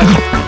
Ha ha ha!